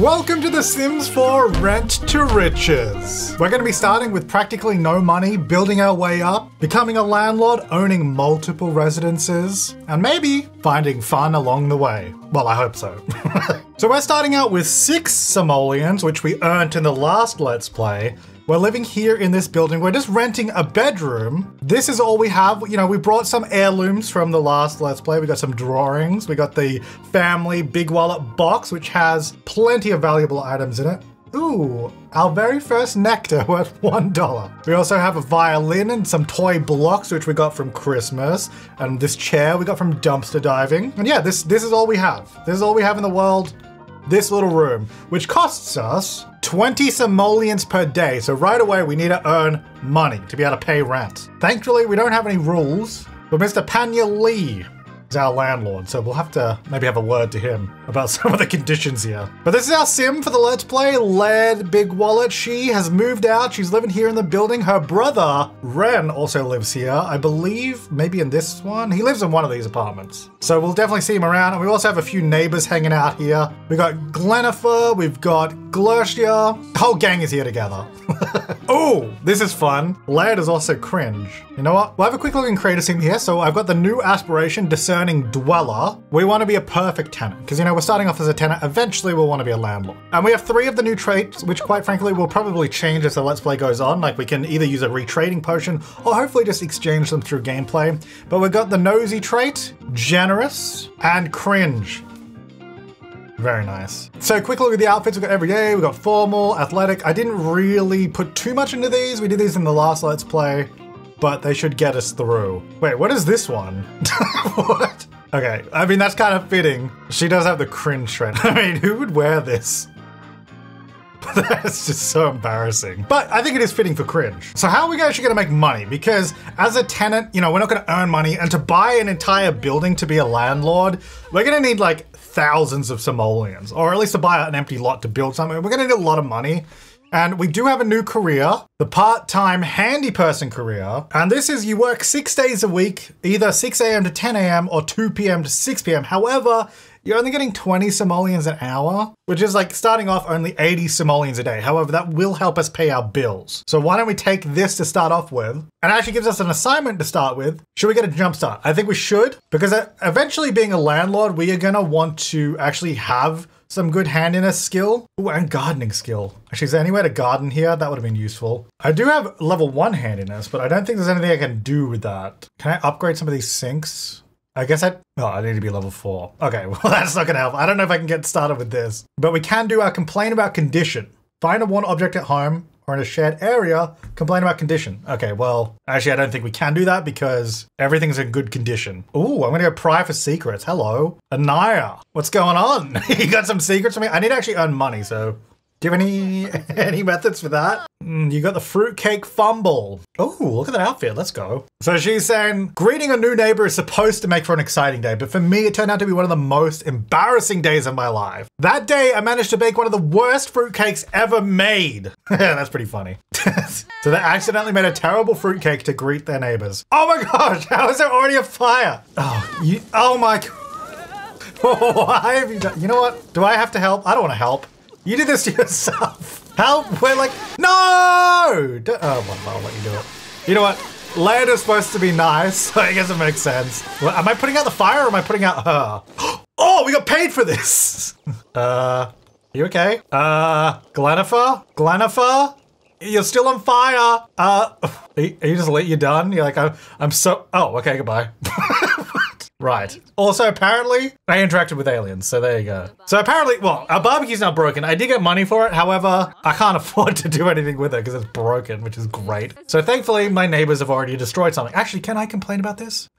Welcome to The Sims 4 Rent to Riches. We're going to be starting with practically no money, building our way up, becoming a landlord, owning multiple residences, and maybe finding fun along the way. Well, I hope so. so we're starting out with six simoleons, which we earned in the last Let's Play, we're living here in this building. We're just renting a bedroom. This is all we have. You know, we brought some heirlooms from the last Let's Play. We got some drawings. We got the family big wallet box, which has plenty of valuable items in it. Ooh, our very first nectar worth $1. We also have a violin and some toy blocks, which we got from Christmas. And this chair we got from dumpster diving. And yeah, this, this is all we have. This is all we have in the world this little room, which costs us 20 simoleons per day. So right away, we need to earn money to be able to pay rent. Thankfully, we don't have any rules, but Mr. Panya Lee is our landlord, so we'll have to maybe have a word to him about some of the conditions here. But this is our sim for the Let's Play, Laird Big Wallet. She has moved out. She's living here in the building. Her brother, Ren, also lives here. I believe maybe in this one. He lives in one of these apartments. So we'll definitely see him around. And we also have a few neighbors hanging out here. We've got Glenifer, we've got Glurcia. The whole gang is here together. oh, this is fun. Laird is also cringe. You know what? We'll have a quick look in Create a Sim here. So I've got the new aspiration, discerning dweller. We want to be a perfect tenant because, you know, we're starting off as a tenant. Eventually, we'll want to be a landlord. And we have three of the new traits, which quite frankly will probably change as the Let's Play goes on. Like we can either use a retraiting potion or hopefully just exchange them through gameplay. But we've got the nosy trait, generous, and cringe. Very nice. So quick look at the outfits We've got every day. we've got formal, athletic. I didn't really put too much into these. We did these in the last Let's Play, but they should get us through. Wait, what is this one? what? Okay, I mean, that's kind of fitting. She does have the cringe trend. I mean, who would wear this? That's just so embarrassing. But I think it is fitting for cringe. So how are we actually gonna make money? Because as a tenant, you know, we're not gonna earn money, and to buy an entire building to be a landlord, we're gonna need like thousands of simoleons, or at least to buy an empty lot to build something. We're gonna need a lot of money. And we do have a new career, the part-time handy person career. And this is you work six days a week, either 6 a.m. to 10 a.m. or 2 p.m. to 6 p.m. However, you're only getting 20 simoleons an hour, which is like starting off only 80 simoleons a day. However, that will help us pay our bills. So why don't we take this to start off with? And actually gives us an assignment to start with. Should we get a jump start? I think we should, because eventually being a landlord, we are gonna want to actually have some good handiness skill. Ooh, and gardening skill. Actually, is there anywhere to garden here? That would have been useful. I do have level one handiness, but I don't think there's anything I can do with that. Can I upgrade some of these sinks? I guess I, oh, I need to be level four. Okay, well, that's not gonna help. I don't know if I can get started with this, but we can do our complain about condition. Find a one object at home or in a shared area, complain about condition. Okay, well, actually, I don't think we can do that because everything's in good condition. Ooh, I'm gonna go pry for secrets. Hello. Anaya, what's going on? you got some secrets for me? I need to actually earn money, so do you have any any methods for that? Mm, you got the fruitcake fumble. Oh, look at that outfit. Let's go. So she's saying, greeting a new neighbor is supposed to make for an exciting day, but for me, it turned out to be one of the most embarrassing days of my life. That day, I managed to bake one of the worst fruitcakes ever made. that's pretty funny. so they accidentally made a terrible fruitcake to greet their neighbors. Oh my gosh, how is there already a fire? Oh, you, oh my. Why have you done? You know what? Do I have to help? I don't want to help. You did this to yourself. Help! We're like, no! Don't, oh, well, I'll let you do it. You know what? Laird is supposed to be nice, I guess it makes sense. Am I putting out the fire or am I putting out her? Oh, we got paid for this! Uh, you okay? Uh, Glenifer? Glenifer? You're still on fire! Uh, are you, are you just lit? You're done? You're like, I'm, I'm so, oh, okay, goodbye. Right. Also, apparently, I interacted with aliens, so there you go. So apparently, well, our barbecue's not broken. I did get money for it, however, I can't afford to do anything with it because it's broken, which is great. So thankfully, my neighbors have already destroyed something. Actually, can I complain about this?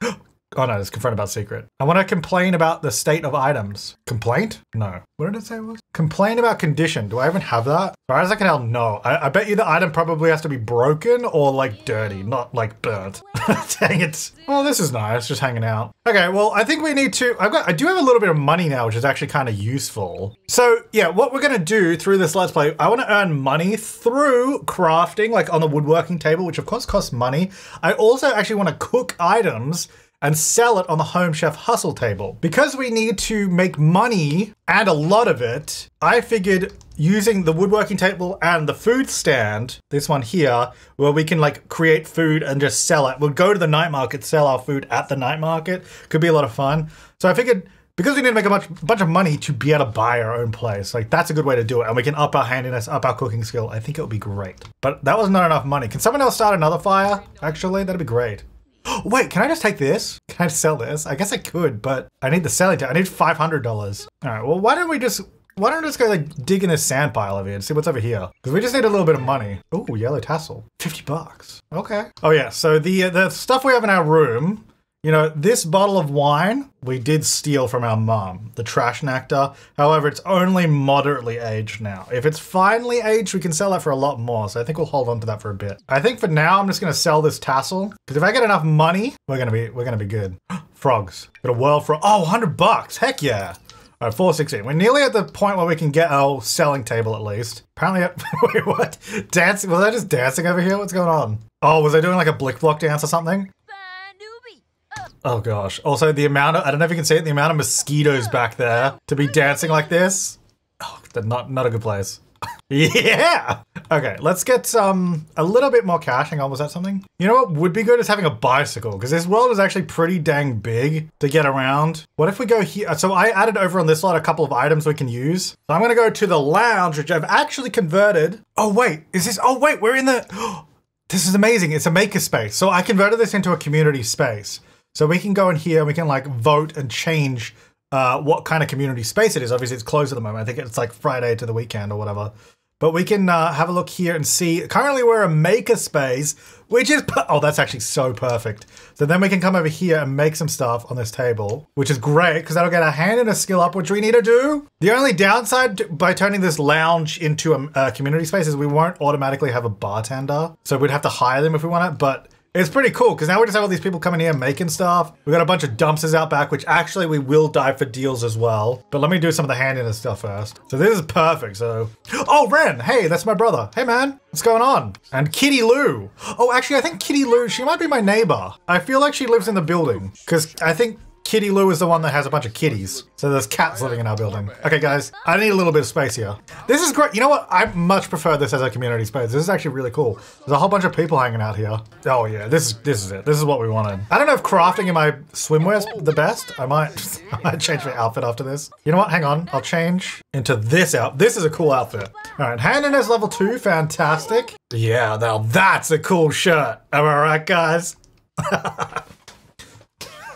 Oh no, it's confront about secret. I want to complain about the state of items. Complaint? No. What did it say it was? Complain about condition. Do I even have that? As far as I can tell, no. I, I bet you the item probably has to be broken or like dirty, not like burnt. Dang it. Well, this is nice, just hanging out. Okay, well, I think we need to, I've got, I do have a little bit of money now, which is actually kind of useful. So yeah, what we're gonna do through this Let's Play, I wanna earn money through crafting, like on the woodworking table, which of course costs money. I also actually wanna cook items and sell it on the Home Chef Hustle table. Because we need to make money and a lot of it, I figured using the woodworking table and the food stand, this one here, where we can like create food and just sell it. We'll go to the night market, sell our food at the night market. Could be a lot of fun. So I figured because we need to make a bunch, bunch of money to be able to buy our own place, like that's a good way to do it. And we can up our handiness, up our cooking skill. I think it would be great. But that was not enough money. Can someone else start another fire? Actually, that'd be great. Wait, can I just take this? Can I sell this? I guess I could, but I need the selling time. I need $500. All right, well, why don't we just, why don't we just go like dig in this sand pile over here and see what's over here? Because we just need a little bit of money. Oh, yellow tassel. 50 bucks. Okay. Oh yeah, so the, uh, the stuff we have in our room, you know, this bottle of wine we did steal from our mom, the trash nectar. However, it's only moderately aged now. If it's finely aged, we can sell that for a lot more. So I think we'll hold on to that for a bit. I think for now, I'm just gonna sell this tassel because if I get enough money, we're gonna be we're gonna be good. Frogs. Got a world frog. Oh, 100 bucks. Heck yeah. All right, 416. We're nearly at the point where we can get our selling table at least. Apparently, wait, what? Dancing? Was I just dancing over here? What's going on? Oh, was I doing like a blick block dance or something? Oh gosh. Also, the amount of, I don't know if you can see it, the amount of mosquitoes back there to be dancing like this. Oh, not, not a good place. yeah! Okay, let's get um a little bit more cash. Hang on, was that something? You know what would be good is having a bicycle, because this world is actually pretty dang big to get around. What if we go here? So I added over on this lot a couple of items we can use. So I'm gonna go to the lounge, which I've actually converted. Oh wait, is this, oh wait, we're in the, this is amazing. It's a makerspace. So I converted this into a community space. So we can go in here, and we can like vote and change uh, what kind of community space it is. Obviously, it's closed at the moment. I think it's like Friday to the weekend or whatever. But we can uh, have a look here and see. Currently, we're a maker space, which is oh, that's actually so perfect. So then we can come over here and make some stuff on this table, which is great because that'll get our hand and a skill up, which we need to do. The only downside by turning this lounge into a, a community space is we won't automatically have a bartender, so we'd have to hire them if we want it. But it's pretty cool because now we just have all these people coming here making stuff. We got a bunch of dumpsters out back, which actually we will dive for deals as well. But let me do some of the handiness stuff first. So this is perfect. So, oh, Ren, hey, that's my brother. Hey, man, what's going on? And Kitty Lou. Oh, actually, I think Kitty Lou, she might be my neighbor. I feel like she lives in the building because I think Kitty Lou is the one that has a bunch of kitties. So there's cats living in our building. Okay, guys, I need a little bit of space here. This is great. You know what? I much prefer this as a community space. This is actually really cool. There's a whole bunch of people hanging out here. Oh yeah, this is this is it. This is what we wanted. I don't know if crafting in my swimwear is the best. I might I might change my outfit after this. You know what? Hang on. I'll change into this out. This is a cool outfit. All right, handiness level two, fantastic. Yeah, now that's a cool shirt. Am I right, guys?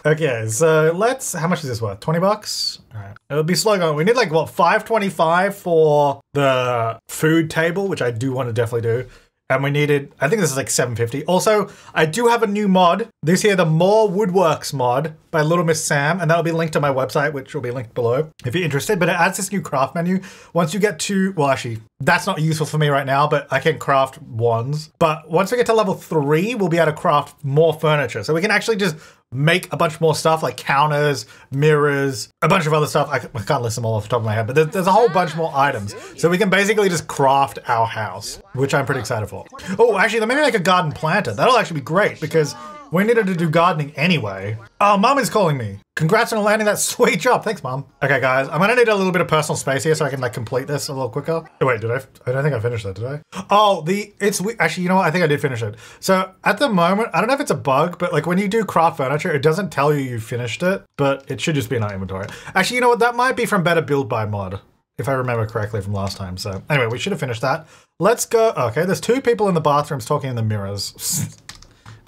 Okay, so let's. How much is this worth? Twenty bucks. All right. It'll be slow going. We need like what five twenty-five for the food table, which I do want to definitely do. And we needed, I think this is like 750. Also, I do have a new mod. This here, the More Woodworks mod by LittleMsSam, and that'll be linked to my website, which will be linked below if you're interested. But it adds this new craft menu. Once you get to, well, actually, that's not useful for me right now, but I can craft wands. But once we get to level three, we'll be able to craft more furniture. So we can actually just make a bunch more stuff like counters, mirrors, a bunch of other stuff. I, I can't list them all off the top of my head, but there's, there's, a whole bunch more items. So we can basically just craft our house, which I'm pretty excited for. Oh, actually, maybe like a garden planter. That'll actually be great because we needed to do gardening anyway. Oh, mom is calling me. Congrats on landing that sweet job. Thanks, mom. Okay, guys, I'm gonna need a little bit of personal space here so I can like complete this a little quicker. Wait, did I? I don't think I finished that, did I? Oh, the it's actually, you know what? I think I did finish it. So at the moment, I don't know if it's a bug, but like when you do craft furniture, it doesn't tell you you finished it, but it should just be in our inventory. Actually, you know what? That might be from Better BuildBuy Mod if I remember correctly from last time. So anyway, we should have finished that. Let's go. Okay, there's two people in the bathrooms talking in the mirrors.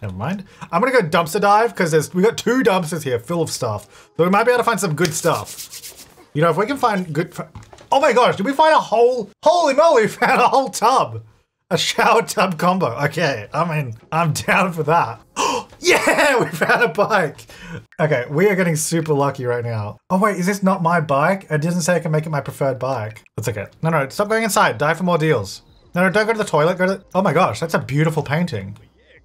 Never mind. I'm gonna go dumpster dive because there's we got two dumpsters here full of stuff. So we might be able to find some good stuff. You know, if we can find good. Oh my gosh, did we find a whole? Holy moly, we found a whole tub. A shower tub combo. Okay, I mean, I'm down for that. yeah, we found a bike. Okay, we are getting super lucky right now. Oh wait, is this not my bike? It doesn't say I can make it my preferred bike. That's okay. No, no, stop going inside. Die for more deals. No, no, don't go to the toilet. Go to. The... Oh my gosh, that's a beautiful painting.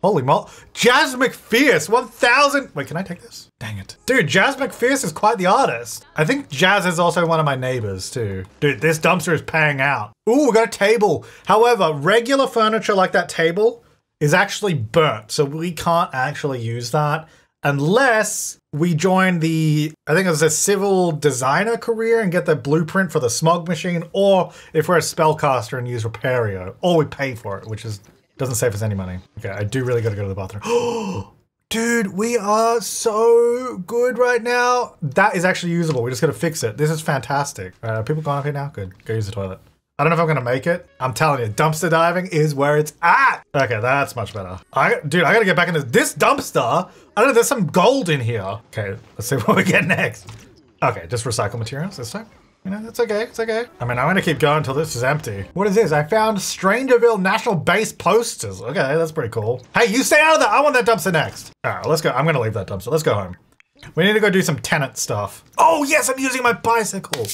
Holy moly. Jazz McPherce, 1000. Wait, can I take this? Dang it. Dude, Jazz McPherce is quite the artist. I think Jazz is also one of my neighbors too. Dude, this dumpster is paying out. Ooh, we got a table. However, regular furniture like that table is actually burnt, so we can't actually use that. unless we join the, I think it was a civil designer career and get the blueprint for the smog machine, or if we're a spellcaster and use Repario, or we pay for it, which is doesn't save us any money. Okay, I do really got to go to the bathroom. Dude, we are so good right now. That is actually usable. We just got to fix it. This is fantastic. Are people going up here now? Good. Go use the toilet. I don't know if I'm gonna make it. I'm telling you, dumpster diving is where it's at. Okay, that's much better. I, dude, I gotta get back into this. This dumpster. I don't know. There's some gold in here. Okay, let's see what we get next. Okay, just recycle materials this time. You know, that's okay, it's okay. I mean, I'm gonna keep going until this is empty. What is this? I found Strangerville National Base posters. Okay, that's pretty cool. Hey, you stay out of that. I want that dumpster next. All right, let's go. I'm gonna leave that dumpster. Let's go home. We need to go do some tenant stuff. Oh, yes, I'm using my bicycle.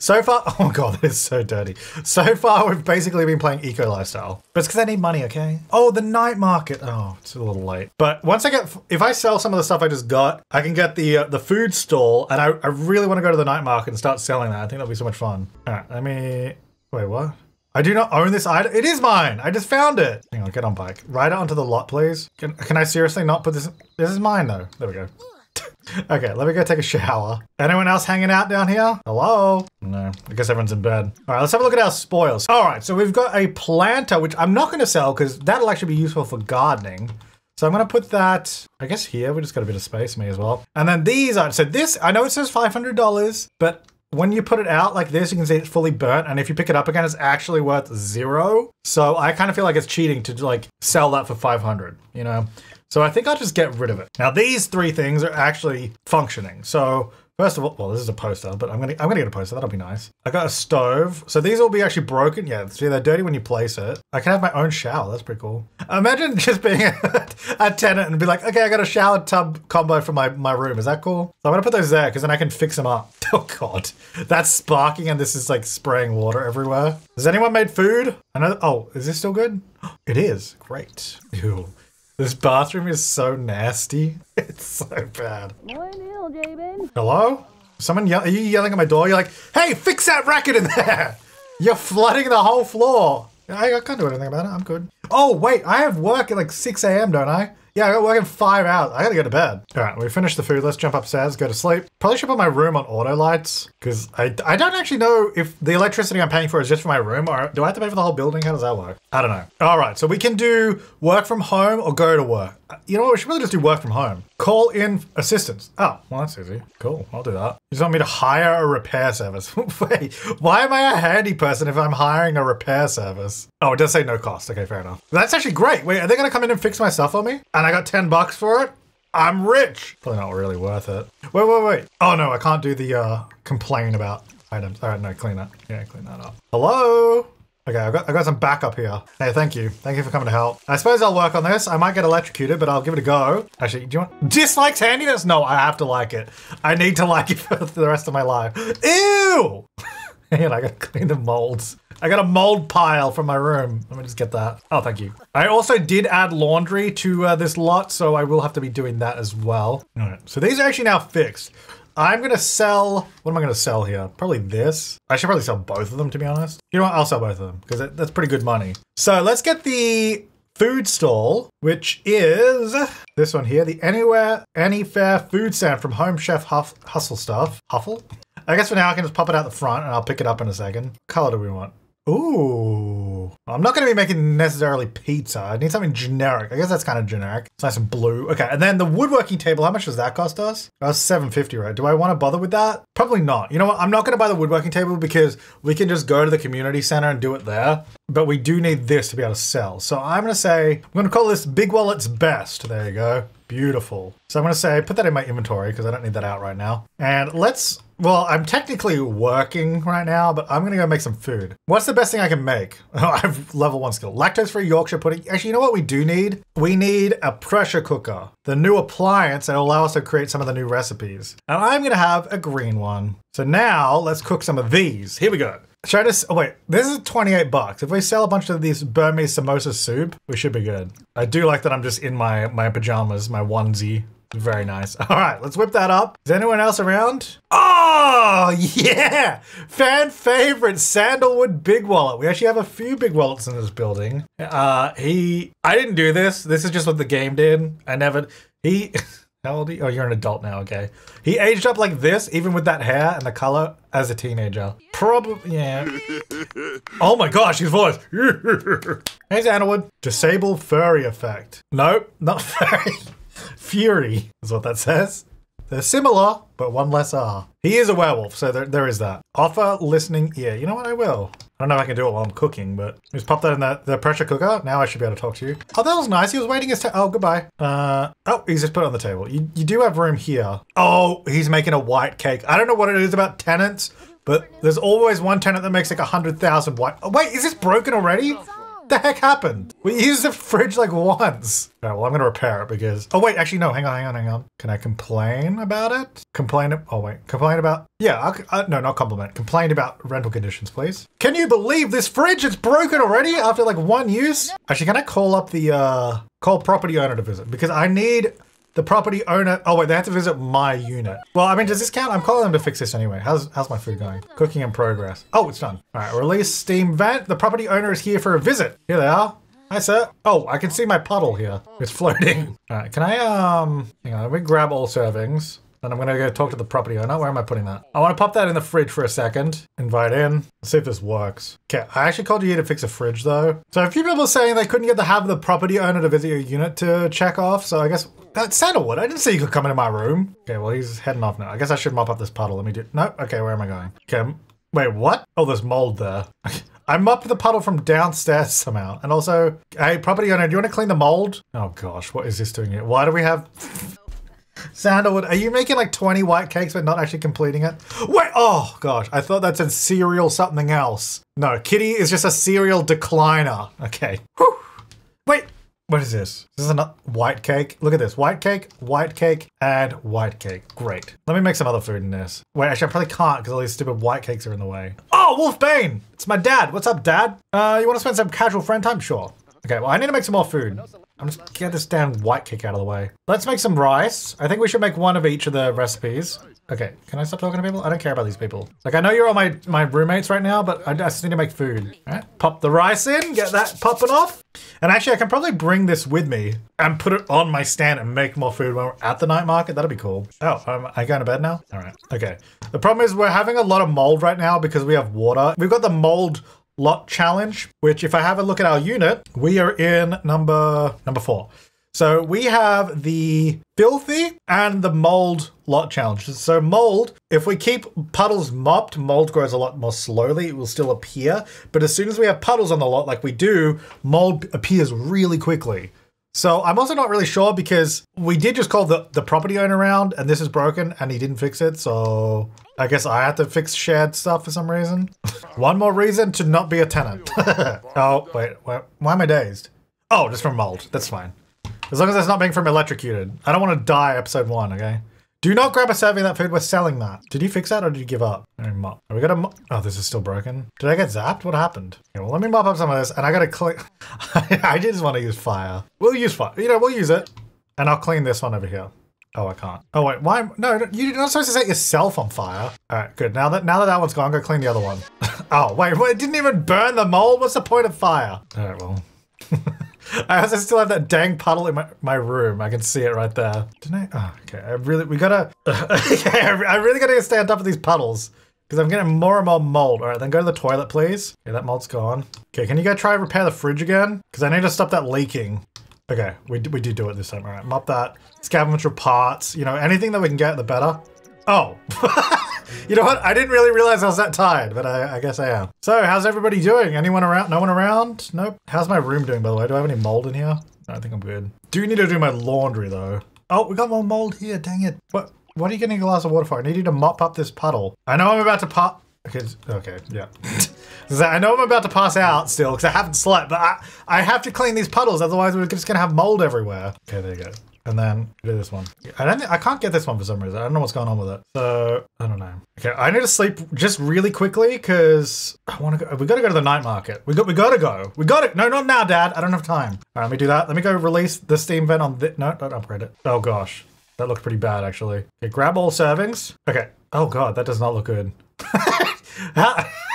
So far, oh god, that is so dirty. So far, we've basically been playing eco lifestyle. But it's because I need money, okay? Oh, the night market. Oh, it's a little late. But once I get, if I sell some of the stuff I just got, I can get the uh, the food stall, and I, I really want to go to the night market and start selling that. I think that'll be so much fun. All right, let me. Wait, what? I do not own this item. It is mine. I just found it. Hang on, get on bike. Ride it onto the lot, please. Can, can I seriously not put this? This is mine, though. There we go. Okay, let me go take a shower. Anyone else hanging out down here? Hello? No, I guess everyone's in bed. All right, let's have a look at our spoils. All right, so we've got a planter, which I'm not going to sell because that'll actually be useful for gardening. So I'm going to put that, I guess here, we just got a bit of space, me as well. And then these are, so this, I know it says $500, but when you put it out like this, you can see it's fully burnt. And if you pick it up again, it's actually worth zero. So I kind of feel like it's cheating to like sell that for 500, you know? So I think I'll just get rid of it. Now these three things are actually functioning. So First of all, well, this is a poster, but I'm gonna I'm gonna get a poster. That'll be nice. I got a stove, so these will be actually broken. Yeah, see, they're dirty when you place it. I can have my own shower. That's pretty cool. Imagine just being a, a tenant and be like, okay, I got a shower tub combo for my my room. Is that cool? So I'm gonna put those there because then I can fix them up. Oh god, that's sparking and this is like spraying water everywhere. Has anyone made food? Know. Oh, is this still good? It is. Great. Ew. This bathroom is so nasty. It's so bad. Hello? Someone yell- are you yelling at my door? You're like, hey, fix that racket in there! You're flooding the whole floor. I, I can't do anything about it. I'm good. Oh, wait, I have work at like 6 a.m., don't I? Yeah, I got work in five hours. I gotta go to bed. All right, we finished the food. Let's jump upstairs, go to sleep. Probably should put my room on auto lights because I, I don't actually know if the electricity I'm paying for is just for my room or do I have to pay for the whole building? How does that work? I don't know. All right, so we can do work from home or go to work. You know what? We should really just do work from home. Call in assistance. Oh, well, that's easy. Cool. I'll do that. You just want me to hire a repair service? Wait, why am I a handy person if I'm hiring a repair service? Oh, it does say no cost. Okay, fair enough. That's actually great. Wait, are they going to come in and fix my stuff for me? And I got 10 bucks for it? I'm rich. Probably not really worth it. Wait, wait, wait. Oh, no, I can't do the uh, complain about items. All right, no, clean that. Yeah, clean that up. Hello? Okay, I've got, I've got some backup here. Hey, thank you. Thank you for coming to help. I suppose I'll work on this. I might get electrocuted, but I'll give it a go. Actually, do you want... Dislikes handiness? No, I have to like it. I need to like it for the rest of my life. Ew! and I gotta clean the molds. I got a mold pile from my room. Let me just get that. Oh, thank you. I also did add laundry to uh, this lot, so I will have to be doing that as well. All right, so these are actually now fixed. I'm gonna sell. What am I gonna sell here? Probably this. I should probably sell both of them to be honest. You know what? I'll sell both of them because that's pretty good money. So let's get the food stall, which is this one here, the Anywhere Any Fair food stand from Home Chef Huff, Hustle Stuff. Huffle? I guess for now I can just pop it out the front and I'll pick it up in a second. What color do we want? Ooh. I'm not going to be making necessarily pizza. I need something generic. I guess that's kind of generic. It's nice and blue. Okay, and then the woodworking table, how much does that cost us? That's 750, right? Do I want to bother with that? Probably not. You know what? I'm not going to buy the woodworking table because we can just go to the community center and do it there. But we do need this to be able to sell. So I'm going to say, I'm going to call this Big Wallet's Best. There you go. Beautiful. So I'm going to say, put that in my inventory because I don't need that out right now. And let's, well, I'm technically working right now, but I'm going to go make some food. What's the best thing I can make? I have level one skill. Lactose-free Yorkshire pudding. Actually, you know what we do need? We need a pressure cooker. The new appliance that will allow us to create some of the new recipes. And I'm going to have a green one. So now let's cook some of these. Here we go. Should I just, oh wait, this is 28 bucks. If we sell a bunch of these Burmese samosa soup, we should be good. I do like that I'm just in my, my pajamas, my onesie. Very nice. All right, let's whip that up. Is anyone else around? Oh, yeah! Fan favorite, Sandalwood Big Wallet. We actually have a few big wallets in this building. Uh, he, I didn't do this. This is just what the game did. I never, he, How old are you? Oh, you're an adult now, okay. He aged up like this, even with that hair and the color, as a teenager. Probably, yeah. oh my gosh, his voice. hey, Sandalwood. Disable furry effect. Nope, not furry. Fury is what that says. They're similar, but one less R. He is a werewolf, so there, there is that. Offer listening ear. You know what? I will. I don't know if I can do it while I'm cooking, but just pop that in the, the pressure cooker. Now I should be able to talk to you. Oh, that was nice. He was waiting his time. Oh, goodbye. Uh, oh, he's just put it on the table. You, you do have room here. Oh, he's making a white cake. I don't know what it is about tenants, but there's always one tenant that makes like a hundred thousand white. Oh, wait, is this broken already? The heck happened? We used the fridge like once. All right, well, I'm gonna repair it because. Oh wait, actually no. Hang on, hang on, hang on. Can I complain about it? Complain? It. Oh wait, complain about? Yeah, I'll, uh, no, not compliment. Complain about rental conditions, please. Can you believe this fridge is broken already after like one use? Actually, can I call up the uh call property owner to visit because I need the property owner. Oh wait, they have to visit my unit. Well, I mean, does this count? I'm calling them to fix this anyway. How's how's my food going? Cooking in progress. Oh, it's done. All right, release steam vent. The property owner is here for a visit. Here they are. Hi, sir. Oh, I can see my puddle here. It's floating. All right, can I um? Hang on. Let me grab all servings. Then I'm gonna go talk to the property owner. Where am I putting that? I want to pop that in the fridge for a second. Invite in. Let's see if this works. Okay, I actually called you here to fix a fridge though. So a few people are saying they couldn't get to have the property owner to visit your unit to check off. So I guess that's Sandalwood. I didn't see you could come into my room. Okay, well he's heading off now. I guess I should mop up this puddle. Let me do. No. Okay, where am I going? Okay. Wait, what? Oh, there's mold there. I mopped the puddle from downstairs somehow. And also, hey, property owner, do you want to clean the mold? Oh gosh, what is this doing here? Why do we have Sandalwood, are you making like 20 white cakes but not actually completing it? Wait, oh gosh, I thought that said serial something else. No, Kitty is just a serial decliner. Okay. Whew. Wait, what is this? This is a white cake. Look at this. White cake, white cake, and white cake. Great. Let me make some other food in this. Wait, actually, I probably can't because all these stupid white cakes are in the way. Oh, Wolf Bane! It's my dad. What's up, dad? Uh, you want to spend some casual friend time? Sure. Okay, well, I need to make some more food. I'm just get this damn white cake out of the way. Let's make some rice. I think we should make one of each of the recipes. Okay, can I stop talking to people? I don't care about these people. Like, I know you're all my, my roommates right now, but I just need to make food. All right, pop the rice in, get that popping off. And actually, I can probably bring this with me and put it on my stand and make more food when we're at the night market. That'd be cool. Oh, um, I going to bed now? All right, okay. The problem is we're having a lot of mold right now because we have water. We've got the mold lot challenge, which if I have a look at our unit, we are in number number four. So we have the filthy and the mold lot challenges. So mold, if we keep puddles mopped, mold grows a lot more slowly. It will still appear. But as soon as we have puddles on the lot like we do, mold appears really quickly. So I'm also not really sure because we did just call the, the property owner around and this is broken and he didn't fix it. So I guess I have to fix shared stuff for some reason. One more reason to not be a tenant. oh, wait, wait, why am I dazed? Oh, just from mold. That's fine. As long as it's not being from electrocuted. I don't want to die episode one, okay? Do not grab a serving that food. We're selling that. Did you fix that or did you give up? Mop. Are we gonna? Oh, this is still broken. Did I get zapped? What happened? Okay, well, let me mop up some of this and I gotta click. I just want to use fire. We'll use fire. You know, we'll use it. And I'll clean this one over here. Oh, I can't. Oh wait, why? No, you're not supposed to set yourself on fire. All right, good. Now that now that that one's gone, go clean the other one. oh wait, well, it didn't even burn the mold. What's the point of fire? All right, well. I also still have that dang puddle in my, my room. I can see it right there. Didn't I? Oh, okay. I really, we gotta, okay, I really gotta stay on top of these puddles because I'm getting more and more mold. All right, then go to the toilet, please. Okay, that mold's gone. Okay, can you go try repair the fridge again? Because I need to stop that leaking. Okay, we, we did do it this time. All right, mop that. Scavenger parts. You know, anything that we can get, the better. Oh. you know what? I didn't really realize I was that tired, but I, I, guess I am. So, how's everybody doing? Anyone around? No one around? Nope. How's my room doing, by the way? Do I have any mold in here? No, I think I'm good. Do you need to do my laundry, though. Oh, we got more mold here. Dang it. What? What are you getting a glass of water for? I need you to mop up this puddle. I know I'm about to pop. Okay, okay, yeah. I know I'm about to pass out still because I haven't slept, but I, I have to clean these puddles, otherwise we're just gonna have mold everywhere. Okay, there you go. And then do this one. I don't think I can't get this one for some reason. I don't know what's going on with it. So I don't know. Okay, I need to sleep just really quickly because I want to go. We got to go to the night market. We got. We got to go. We got it. No, not now, Dad. I don't have time. All right, let me do that. Let me go release the steam vent on this. No, don't upgrade it. Oh gosh, that looked pretty bad actually. Okay, grab all servings. Okay. Oh god, that does not look good. how,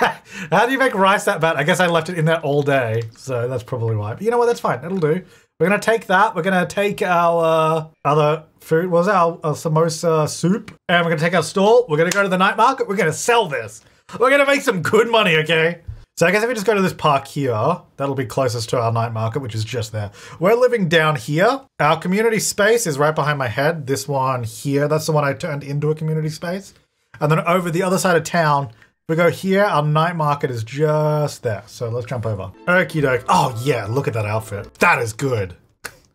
how do you make rice that bad? I guess I left it in there all day, so that's probably why. But you know what? That's fine. It'll do. We're gonna take that. We're gonna take our uh, other food. What was our, our samosa soup? And we're gonna take our stall. We're gonna go to the night market. We're gonna sell this. We're gonna make some good money, okay? So I guess if we just go to this park here, that'll be closest to our night market, which is just there. We're living down here. Our community space is right behind my head. This one here, that's the one I turned into a community space. And then over the other side of town, we go here, our night market is just there. So let's jump over. Okie doke. Oh yeah, look at that outfit. That is good.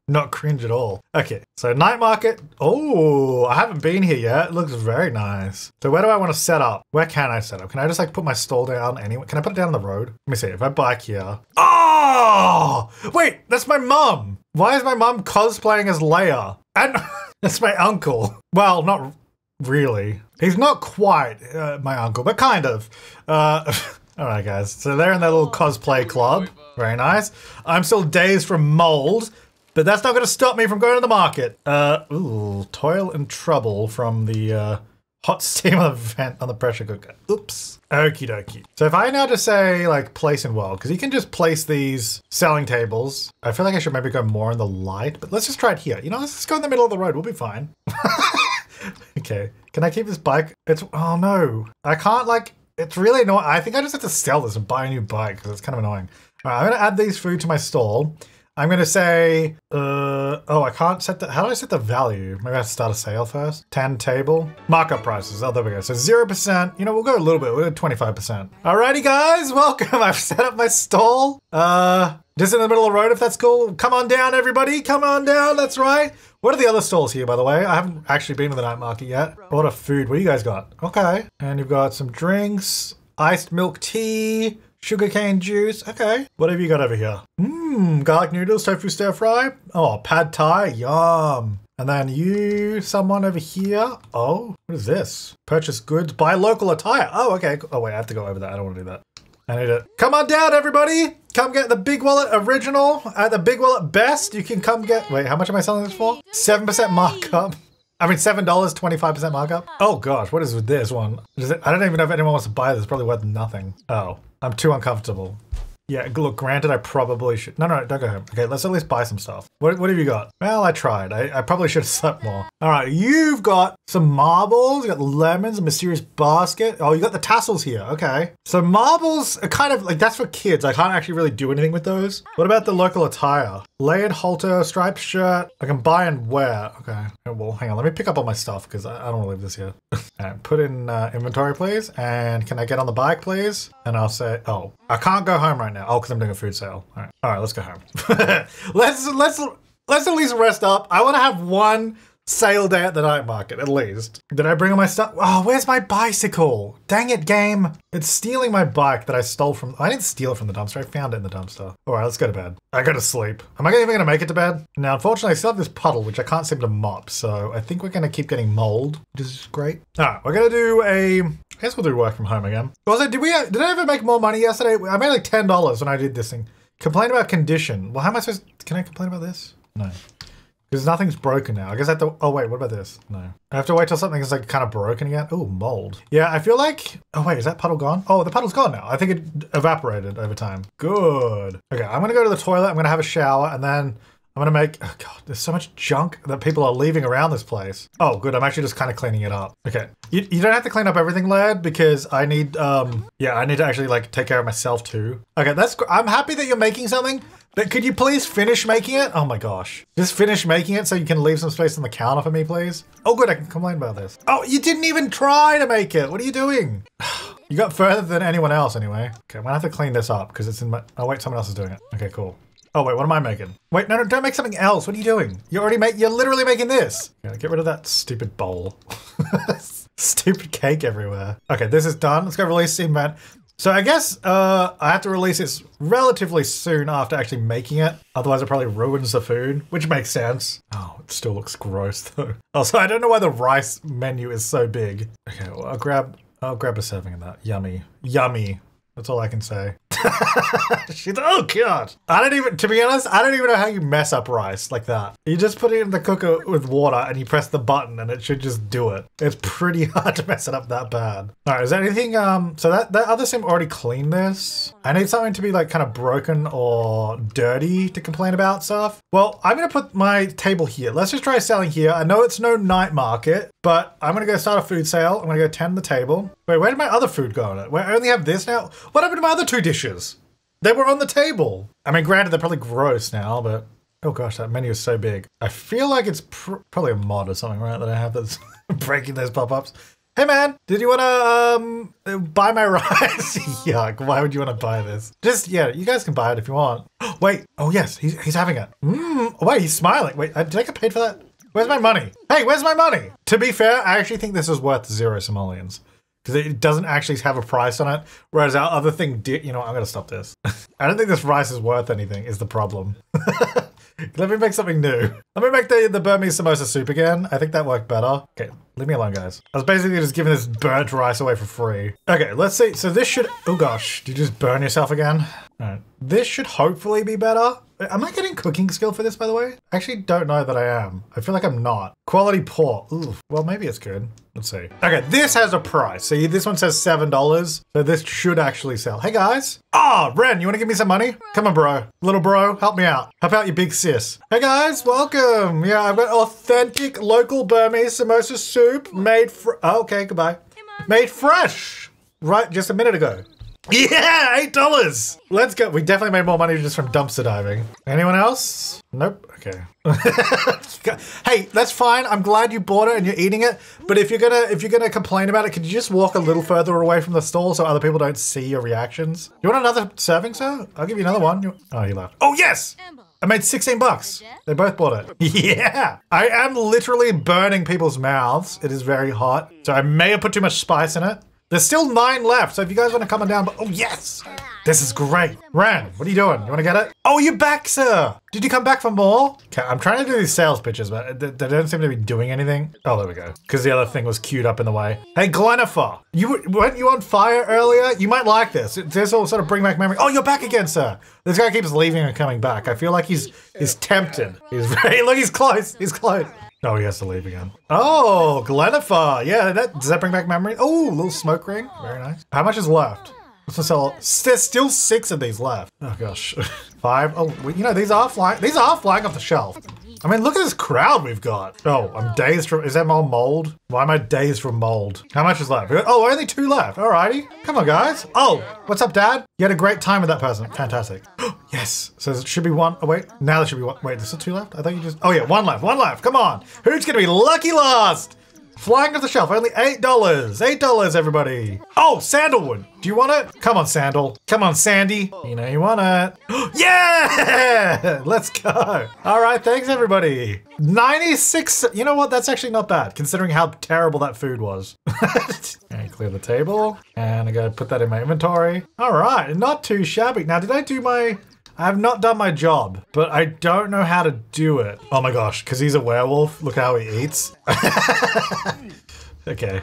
Not cringe at all. Okay, so night market. Oh, I haven't been here yet. It looks very nice. So where do I want to set up? Where can I set up? Can I just like put my stall down anywhere? Can I put it down the road? Let me see. If I bike here. Oh, wait, that's my mum. Why is my mum cosplaying as Leia? And that's my uncle. Well, not really. He's not quite uh, my uncle, but kind of. Uh, all right, guys. So they're in their little cosplay club. Very nice. I'm still dazed from mold, but that's not going to stop me from going to the market. Uh, ooh, toil and trouble from the uh, hot steam on the vent on the pressure cooker. Oops. Okie dokie. So if I now just say like place in world, because you can just place these selling tables. I feel like I should maybe go more in the light, but let's just try it here. You know, let's just go in the middle of the road. We'll be fine. okay. Can I keep this bike? It's, oh no. I can't like, it's really annoying. I think I just have to sell this and buy a new bike because it's kind of annoying. All right, I'm going to add these food to my stall. I'm going to say, uh, oh, I can't set the, how do I set the value? Maybe I have to start a sale first. 10 table. Markup prices. Oh, there we go. So 0%. You know, we'll go a little bit. We'll go 25%. Alrighty, guys. Welcome. I've set up my stall. Uh, just in the middle of the road, if that's cool. Come on down, everybody. Come on down. That's right. What are the other stalls here, by the way? I haven't actually been to the night market yet. A lot of food. What do you guys got? Okay. And you've got some drinks, iced milk tea, sugarcane juice. Okay. What have you got over here? Mmm, garlic noodles, tofu stir fry. Oh, pad thai. Yum. And then you, someone over here. Oh, what is this? Purchase goods, buy local attire. Oh, okay. Oh, wait, I have to go over that. I don't want to do that. I need it. Come on down, everybody. Come get the Big Wallet original at the Big Wallet best. You can come get. Wait, how much am I selling this for? 7% markup. I mean, $7, 25% markup. Oh gosh, what is with this one? It, I don't even know if anyone wants to buy this. It's probably worth nothing. Oh, I'm too uncomfortable. Yeah, look, granted, I probably should. No, no, don't go home. Okay, let's at least buy some stuff. What, what have you got? Well, I tried. I, I probably should have slept more. All right, you've got some marbles. You got lemons, a mysterious basket. Oh, you got the tassels here. Okay. So marbles are kind of like that's for kids. I can't actually really do anything with those. What about the local attire? Layered halter, striped shirt. I can buy and wear. Okay. Well, hang on. Let me pick up all my stuff because I, I, don't want to leave this here. and put in uh, inventory, please. And can I get on the bike, please? And I'll say, oh, I can't go home right now. Oh, because I'm doing a food sale. All right. All right, let's go home. let's let's let's at least rest up. I want to have one sale day at the night market, at least. Did I bring all my stuff? Oh, where's my bicycle? Dang it, game. It's stealing my bike that I stole from. I didn't steal it from the dumpster. I found it in the dumpster. All right, let's go to bed. I go to sleep. Am I even to make it to bed? Now, unfortunately, I still have this puddle, which I can't seem to mop. So I think we're to keep getting mold, which is great. All right, we're to do a. Guess we'll do work from home again. Also, did we? Did I ever make more money yesterday? I made like ten dollars when I did this thing. Complain about condition. Well, how am I supposed? Can I complain about this? No. Because nothing's broken now. I guess I have to. Oh, wait, what about this? No. I have to wait till something is like kind of broken again. Oh, mold. Yeah, I feel like. Oh, wait, is that puddle gone? Oh, the puddle's gone now. I think it evaporated over time. Good. Okay, I'm to go to the toilet. I'm to have a shower and then I'm to make. Oh, God, there's so much junk that people are leaving around this place. Oh, good. I'm actually just kind of cleaning it up. Okay. You, you don't have to clean up everything, lad, because I need. um Yeah, I need to actually like take care of myself too. Okay, that's. I'm happy that you're making something. But could you please finish making it? Oh my gosh. Just finish making it so you can leave some space on the counter for me, please. Oh good, I can complain about this. Oh, you didn't even try to make it. What are you doing? you got further than anyone else anyway. Okay, I'm gonna have to clean this up because it's in my, oh wait, someone else is doing it. Okay, cool. Oh wait, what am I making? Wait, no, no, don't make something else. What are you doing? You already make, you're literally making this. Okay, get rid of that stupid bowl. stupid cake everywhere. Okay, this is done. Let's go release Steam Vent. So I guess uh, I have to release this relatively soon after actually making it. Otherwise it probably ruins the food, which makes sense. Oh, it still looks gross though. Also, I don't know why the rice menu is so big. Okay, well, I'll grab, I'll grab a serving of that. Yummy, yummy. That's all I can say. She's oh god. I don't even to be honest, I don't even know how you mess up rice like that. You just put it in the cooker with water and you press the button and it should just do it. It's pretty hard to mess it up that bad. Alright, is there anything um so that that other sim already cleaned this? I need something to be like kind of broken or dirty to complain about stuff. Well, I'm gonna put my table here. Let's just try selling here. I know it's no night market, but I'm gonna go start a food sale. I'm gonna go tend the table. Wait, where did my other food go on it? I only have this now? What happened to my other two dishes? They were on the table. I mean, granted, they're probably gross now, but oh gosh, that menu is so big. I feel like it's pr probably a mod or something, right? That I have that's breaking those pop-ups. Hey man, did you want to um buy my rice? Yuck! Why would you want to buy this? Just yeah, you guys can buy it if you want. wait, oh yes, he's he's having it. Mm, wait, he's smiling. Wait, uh, did I get paid for that? Where's my money? Hey, where's my money? To be fair, I actually think this is worth zero simoleons because it doesn't actually have a price on it. Whereas our other thing did, you know, I'm gonna stop this. I don't think this rice is worth anything. Is the problem? Let me make something new. Let me make the, the Burmese samosa soup again. I think that worked better. Okay, leave me alone, guys. I was basically just giving this burnt rice away for free. Okay, let's see. So this should... Oh gosh, did you just burn yourself again? All right. This should hopefully be better. Am I getting cooking skill for this, by the way? I actually don't know that I am. I feel like I'm not. Quality poor. Ooh, well, maybe it's good. Let's see. Okay, this has a price. See, this one says $7. So this should actually sell. Hey, guys. Ah, oh, Ren, you want to give me some money? Come on, bro. Little bro, help me out. Help out your big sis? Hey, guys, welcome. Yeah, I've got authentic local Burmese samosa soup made fr- oh, okay, goodbye. Made fresh. Right, just a minute ago. Yeah, eight dollars. Let's go. We definitely made more money just from dumpster diving. Anyone else? Nope. Okay. hey, that's fine. I'm glad you bought it and you're eating it. But if you're gonna if you're gonna complain about it, could you just walk a little further away from the stall so other people don't see your reactions? You want another serving, sir? I'll give you another one. You... Oh, he left. Oh yes. I made 16 bucks. They both bought it. Yeah. I am literally burning people's mouths. It is very hot. So I may have put too much spice in it. There's still nine left, so if you guys want to come on down, but oh yes! This is great. Ran, what are you doing? You want to get it? Oh, you're back, sir! Did you come back for more? Okay, I'm trying to do these sales pitches, but they, they don't seem to be doing anything. Oh, there we go. Because the other thing was queued up in the way. Hey, Glenifer, you weren't you on fire earlier? You might like this. This will sort of bring back memory. Oh, you're back again, sir. This guy keeps leaving and coming back. I feel like he's he's tempted. He's very look. He's close. He's close. Oh, he has to leave again. Oh, Glenifer. Yeah, that, does that bring back memory? Oh, little smoke ring. Very nice. How much is left? Let's sell. There's still six of these left. Oh gosh, five. Oh, you know these are flying. These are flying off the shelf. I mean, look at this crowd we've got. Oh, I'm dazed from. Is that more mold? Why am I dazed from mold? How much is left? Oh, only two left. Alrighty. Come on, guys. Oh, what's up, Dad? You had a great time with that person. Fantastic. yes. So it should be one. Oh, wait. Now there should be one. Wait, there's still two left? I thought you just. Oh, yeah. One left. One left. Come on. Who's going to be lucky last? Flying off the shelf, only $8. $8, everybody. Oh, sandalwood. Do you want it? Come on, Sandal. Come on, Sandy. You know you want it. yeah! Let's go. All right, thanks, everybody. 96. You know what? That's actually not bad, considering how terrible that food was. and clear the table. And I gotta put that in my inventory. All right, not too shabby. Now, did I do my... I have not done my job, but I don't know how to do it. Oh my gosh, because he's a werewolf. Look how he eats. okay.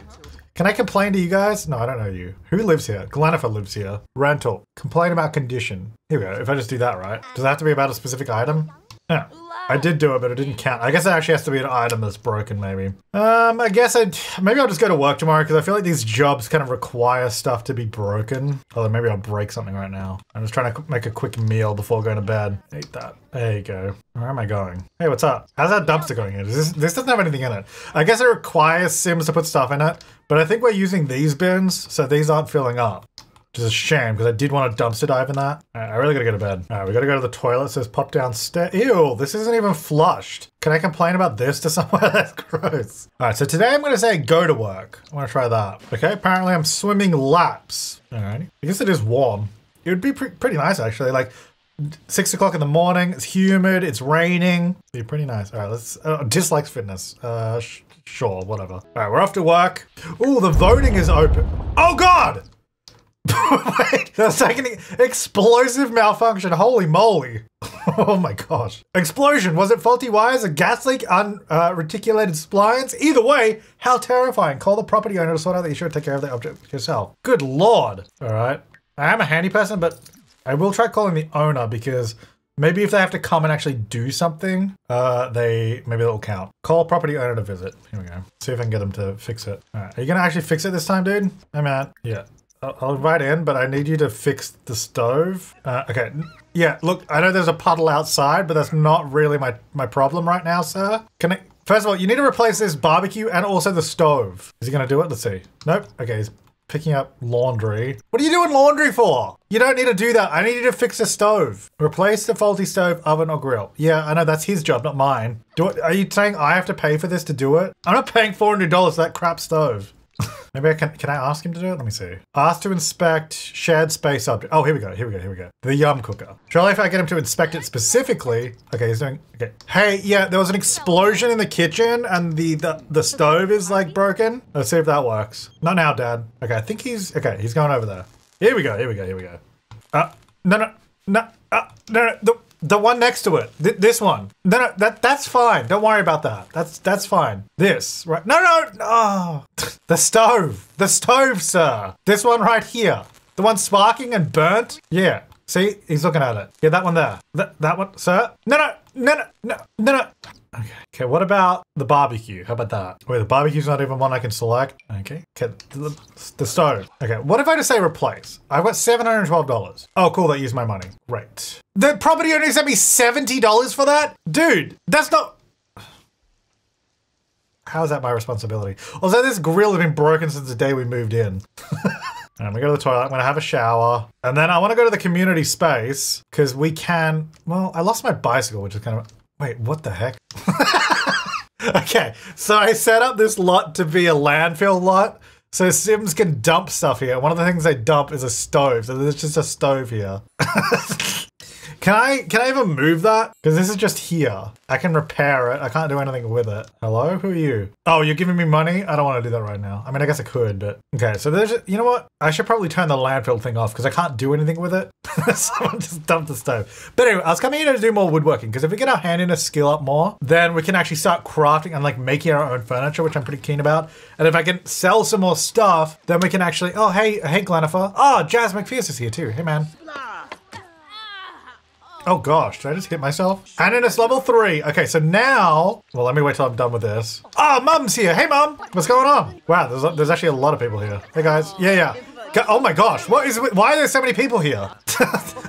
Can I complain to you guys? No, I don't know you. Who lives here? Glenifer lives here. Rental. Complain about condition. Here we go. If I just do that, right? Does that have to be about a specific item? Yeah. I did do it, but it didn't count. I guess it actually has to be an item that's broken, maybe. Um, I guess I'd, maybe I'll just go to work tomorrow because I feel like these jobs kind of require stuff to be broken. Although maybe I'll break something right now. I'm just trying to make a quick meal before going to bed. Eat that. There you go. Where am I going? Hey, what's up? How's that dumpster going in? This, this doesn't have anything in it. I guess it requires Sims to put stuff in it, but I think we're using these bins, so these aren't filling up. Which is a shame because I did want to dumpster dive in that. Right, I really gotta go to bed. All right, we gotta go to the toilet. It says pop downstairs. Ew, this isn't even flushed. Can I complain about this to someone? That's gross. All right, so today I'm gonna say go to work. I wanna try that. Okay, apparently I'm swimming laps. All right, I guess it is warm. It would be pre pretty nice actually. Like six o'clock in the morning. It's humid. It's raining. Be pretty nice. All right, let's. Uh, dislikes fitness. Uh, sure, whatever. All right, we're off to work. Oh, the voting is open. Oh God. Wait, that's like explosive malfunction. Holy moly. oh my gosh. Explosion. Was it faulty wires, a gas leak, unreticulated uh, splines? Either way, how terrifying. Call the property owner to sort out the issue and take care of the object yourself. Good lord. All right. I am a handy person, but I will try calling the owner because maybe if they have to come and actually do something, uh, they maybe that'll count. Call property owner to visit. Here we go. See if I can get them to fix it. All right. Are you gonna actually fix it this time, dude? I'm out. Yeah. I'll invite in, but I need you to fix the stove. Uh, okay. Yeah, look, I know there's a puddle outside, but that's not really my, my problem right now, sir. Can I... First of all, you need to replace this barbecue and also the stove. Is he going to do it? Let's see. Nope. Okay, he's picking up laundry. What are you doing laundry for? You don't need to do that. I need you to fix the stove. Replace the faulty stove, oven, or grill. Yeah, I know that's his job, not mine. Do it. Are you saying I have to pay for this to do it? I'm not paying $400 for that crap stove. Maybe I can, can I ask him to do it? Let me see. Ask to inspect shared space object. Oh, here we go, here we go, here we go. The yum cooker. Surely if I get him to inspect it specifically. Okay, he's doing, okay. Hey, yeah, there was an explosion in the kitchen and the, the, the stove is like broken. Let's see if that works. Not now, dad. Okay, I think he's, okay, he's going over there. Here we go, here we go, here we go. Uh, no, no, no, uh, no, no, the, the one next to it. Th this one. No, no, that that's fine. Don't worry about that. That's that's fine. This, right? No, no, no. The stove. The stove, sir. This one right here. The one sparking and burnt. Yeah. See, he's looking at it. Yeah, that one there. That that one, sir. No, no, no, no, no, no, no. Okay. Okay. What about the barbecue? How about that? Wait, the barbecue's not even one I can select. Okay. Okay. The, the stove. Okay. What if I just say replace? I've got seven hundred twelve dollars. Oh, cool. That used my money. Right. The property owner sent me seventy dollars for that, dude. That's not. How is that my responsibility? Also, this grill has been broken since the day we moved in. I'm gonna go to the toilet. I'm gonna have a shower, and then I want to go to the community space because we can. Well, I lost my bicycle, which is kind of. Wait, what the heck? okay, so I set up this lot to be a landfill lot, so Sims can dump stuff here. One of the things they dump is a stove, so there's just a stove here. Can I can I even move that? Because this is just here. I can repair it. I can't do anything with it. Hello? Who are you? Oh, you're giving me money? I don't want to do that right now. I mean, I guess I could, but okay. So there's, you know what? I should probably turn the landfill thing off because I can't do anything with it. Someone just dumped the stove. But anyway, I was coming here to do more woodworking because if we get our hand in a skill up more, then we can actually start crafting and like making our own furniture, which I'm pretty keen about. And if I can sell some more stuff, then we can actually. Oh, hey, hey, Glenifer. Oh, Jazz McPherce is here too. Hey, man. Oh gosh, did I just hit myself? And it's level three. Okay, so now, well, let me wait till I'm done with this. Oh, mum's here. Hey, mum. What's going on? Wow, there's, there's actually a lot of people here. Hey, guys. Yeah, yeah. Go- oh my gosh, what is? Why are there so many people here?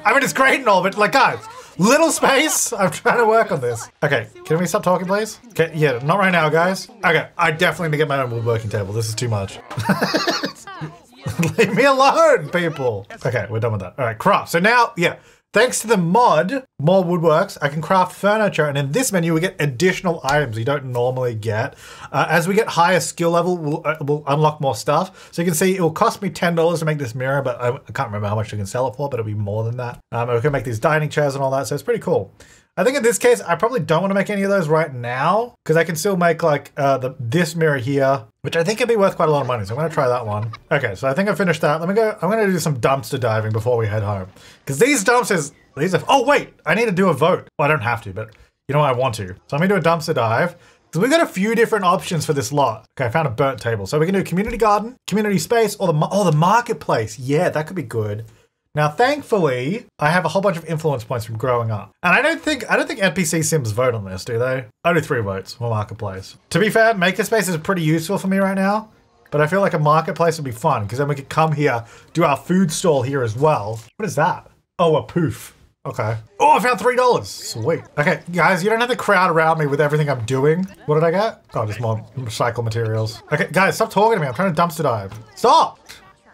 I mean, it's great and all, but like, guys, little space. I'm trying to work on this. Okay, can we stop talking, please? Okay, yeah, not right now, guys. Okay, I definitely need to get my own woodworking table. This is too much. Leave me alone, people. Okay, we're done with that. All right, craft. So now, yeah. Thanks to the mod, More Woodworks, I can craft furniture, and in this menu we get additional items you don't normally get. Uh, as we get higher skill level, we'll, uh, we'll, unlock more stuff. So you can see it will cost me $10 to make this mirror, but I, I can't remember how much I can sell it for, but it'll be more than that. Um, we can make these dining chairs and all that, so it's pretty cool. I think in this case, I probably don't want to make any of those right now because I can still make like uh, the this mirror here, which I think could be worth quite a lot of money. So I'm going to try that one. Okay, so I think I finished that. Let me go. I'm going to do some dumpster diving before we head home because these dumpsters, these are. Oh wait, I need to do a vote. Well, I don't have to, but you know? I want to. So I'm going to do a dumpster dive. So we've got a few different options for this lot. Okay, I found a burnt table. So we can do community garden, community space, or the oh the marketplace. Yeah, that could be good. Now, thankfully, I have a whole bunch of influence points from growing up, and I don't think I don't think NPC Sims vote on this, do they? Do three votes for marketplace. To be fair, makerspace is pretty useful for me right now, but I feel like a marketplace would be fun because then we could come here, do our food stall here as well. What is that? Oh, a poof. Okay. Oh, I found three dollars. Sweet. Okay, guys, you don't have to crowd around me with everything I'm doing. What did I get? Oh, just more recycle materials. Okay, guys, stop talking to me. I'm trying to dumpster dive. Stop.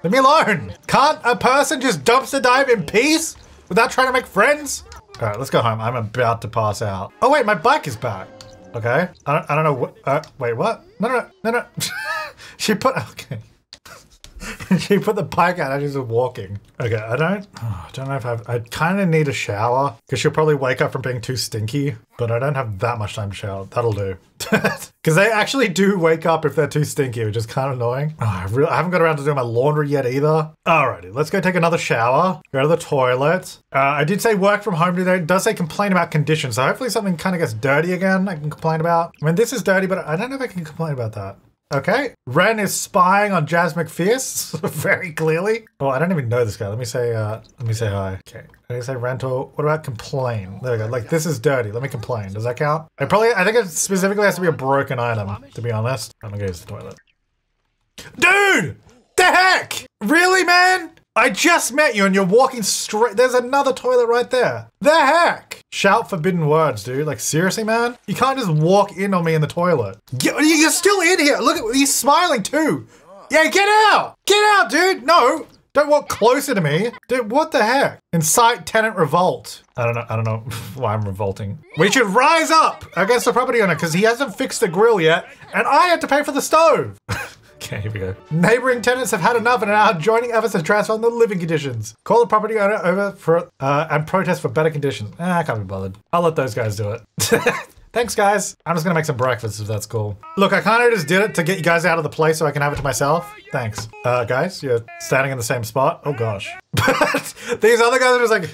Leave me alone. Can't a person just dumpster dive in peace without trying to make friends? All right, let's go home. I'm about to pass out. Oh wait, my bike is back. Okay. I don't, I don't know what. Uh, wait, what? No, no, no, no. she put. Okay. she put the bike out and she's just walking. Okay, I don't, oh, I don't know if I've, I kind of need a shower because she'll probably wake up from being too stinky, but I don't have that much time to shower. That'll do. Because they actually do wake up if they're too stinky, which is kind of annoying. Oh, I, really, I haven't got around to doing my laundry yet either. Alrighty, let's go take another shower, go to the toilet. Uh, I did say work from home today. It does say complain about conditions, so hopefully something kind of gets dirty again I can complain about. I mean, this is dirty, but I don't know if I can complain about that. Okay. Ren is spying on Jazz McPherce very clearly. Oh, I don't even know this guy. Let me say, uh, let me say hi. Okay. Let me say rental. What about complain? There we go. Like, this is dirty. Let me complain. Does that count? I probably, I think it specifically has to be a broken item, to be honest. I'm gonna go use the toilet. Dude! The heck? Really, man? I just met you and you're walking straight. There's another toilet right there. The heck? Shout forbidden words, dude. Like, seriously, man? You can't just walk in on me in the toilet. You're still in here. Look at he's smiling too. Yeah, get out. Get out, dude. No. Don't walk closer to me. Dude, what the heck? Incite tenant revolt. I don't know. I don't know why I'm revolting. We should rise up against the property owner because he hasn't fixed the grill yet and I had to pay for the stove. Okay, here we go. Neighboring tenants have had enough and are now joining efforts to transform the living conditions. Call the property owner over for uh, and protest for better conditions. Ah, I can't be bothered. I'll let those guys do it. Thanks, guys. I'm just gonna make some breakfast if that's cool. Look, I kind of just did it to get you guys out of the place so I can have it to myself. Thanks. Uh, guys, you're standing in the same spot. Oh gosh. But these other guys are just like,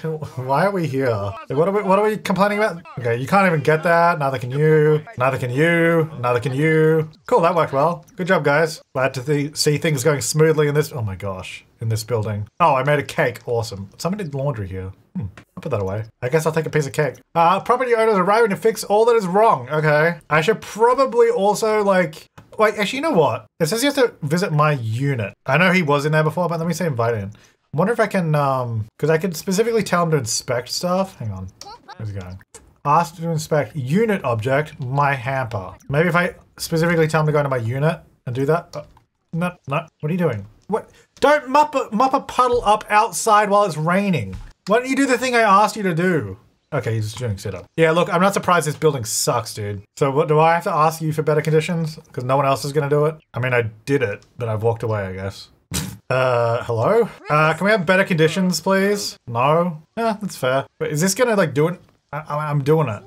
why are we here? What are we, what are we complaining about? Okay, you can't even get that. Neither can you. Neither can you. Neither can you. Cool, that worked well. Good job, guys. Glad to th see things going smoothly in this. Oh my gosh, in this building. Oh, I made a cake. Awesome. Somebody did laundry here. Hmm. I'll put that away. I guess I'll take a piece of cake. Uh, property owners arriving to fix all that is wrong. Okay. I should probably also like, wait, actually, you know what? It says you have to visit my unit. I know he was in there before, but let me say invite in. I wonder if I can, um, because I can specifically tell him to inspect stuff. Hang on. Where's he going? Ask to inspect unit object, my hamper. Maybe if I specifically tell him to go into my unit and do that. Uh, no, no. What are you doing? What? Don't mop a, mop a puddle up outside while it's raining. Why don't you do the thing I asked you to do? Okay, he's doing setup. Yeah, look, I'm not surprised this building sucks, dude. So what, do I have to ask you for better conditions? Because no one else is gonna do it? I mean, I did it, but I've walked away, I guess. uh, hello? Uh, can we have better conditions, please? No? Yeah, that's fair. But is this gonna, like, do it? I, I, I'm doing it.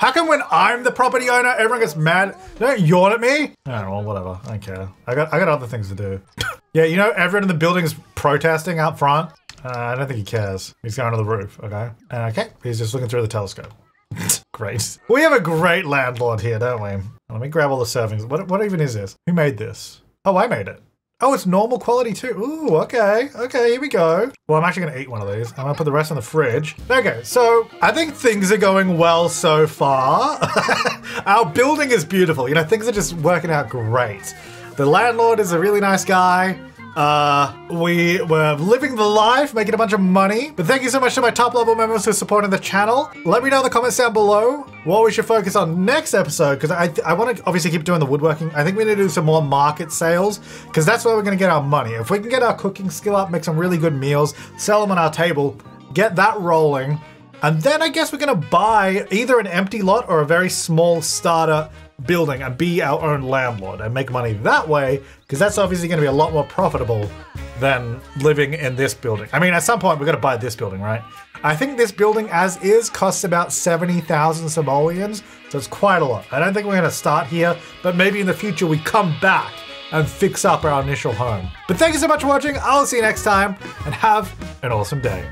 How come when I'm the property owner, everyone gets mad? Don't yawn at me. Oh, well, whatever. I don't care. I got, I got other things to do. yeah, you know, everyone in the building's protesting out front. Uh, I don't think he cares. He's going to the roof, okay? Uh, okay, he's just looking through the telescope. great. We have a great landlord here, don't we? Let me grab all the servings. What, what even is this? Who made this? Oh, I made it. Oh, it's normal quality too. Ooh, okay. Okay, here we go. Well, I'm actually gonna eat one of these. I'm gonna put the rest in the fridge. Okay, so I think things are going well so far. Our building is beautiful. You know, things are just working out great. The landlord is a really nice guy. Uh, we were living the life, making a bunch of money. But thank you so much to my top level members for supporting the channel. Let me know in the comments down below what we should focus on next episode because I, I want to obviously keep doing the woodworking. I think we need to do some more market sales because that's where we're going to get our money. If we can get our cooking skill up, make some really good meals, sell them on our table, get that rolling, and then I guess we're going to buy either an empty lot or a very small starter building and be our own landlord and make money that way, because that's obviously going to be a lot more profitable than living in this building. I mean, at some point, we're going to buy this building, right? I think this building, as is, costs about 70,000 simoleons, so it's quite a lot. I don't think we're going to start here, but maybe in the future we come back and fix up our initial home. But thank you so much for watching. I'll see you next time, and have an awesome day.